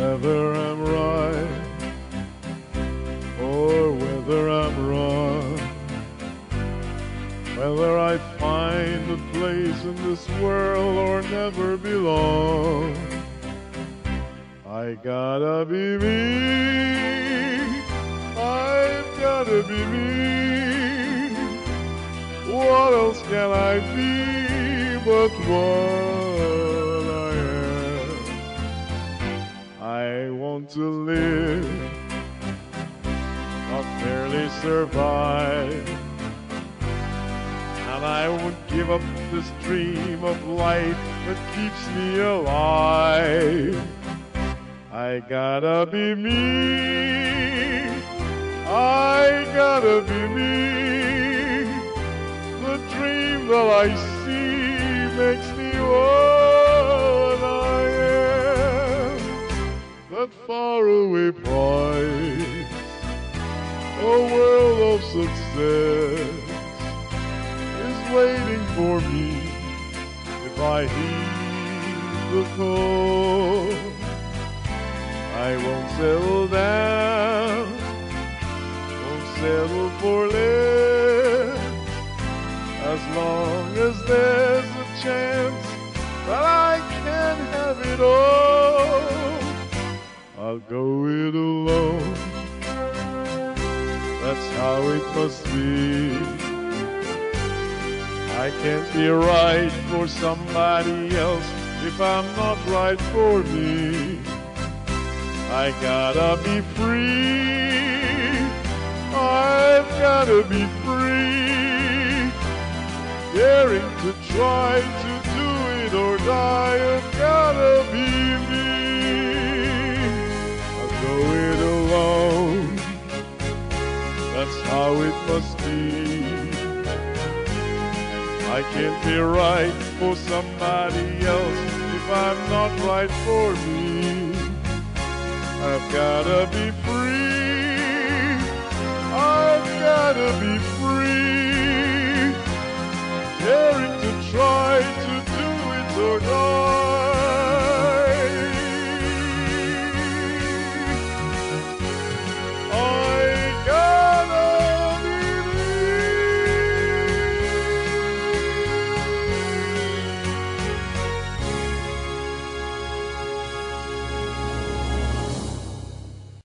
whether I'm right or whether I'm wrong, whether I find a place in this world or never belong. I gotta be me. I've gotta be me. What else can I be but what want to live, not merely survive. And I would give up this dream of life that keeps me alive. I gotta be me. I gotta be me. The dream that I see makes me what That faraway prize, a world of success, is waiting for me if I heed the call. I won't settle down, won't settle for less, as long as there's a chance that I can have it all. I'll go it alone, that's how it must be. I can't be right for somebody else if I'm not right for me. I gotta be free. I've gotta be free. Daring to try to do it or die. I've gotta be That's how it must be. I can't be right for somebody else if I'm not right for me. I've gotta be free. I've gotta be free. Daring to try to do it or die.